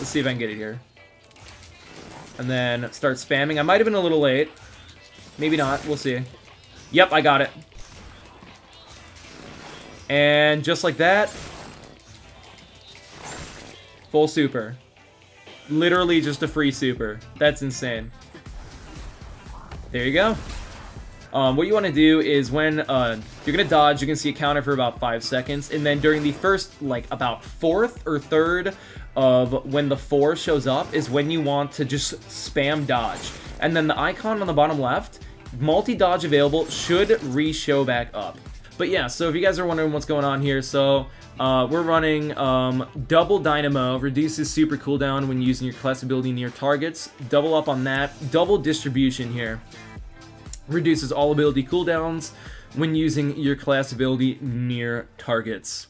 Let's see if I can get it here. And then start spamming. I might have been a little late. Maybe not. We'll see. Yep, I got it. And just like that, full super. Literally just a free super. That's insane. There you go. Um, what you want to do is when uh, you're going to dodge, you can see a counter for about 5 seconds, and then during the first, like, about 4th or 3rd of when the 4 shows up is when you want to just spam dodge. And then the icon on the bottom left, multi-dodge available, should re-show back up. But yeah, so if you guys are wondering what's going on here, so uh, we're running um, double Dynamo, reduces super cooldown when using your class ability near targets, double up on that, double distribution here, reduces all ability cooldowns when using your class ability near targets.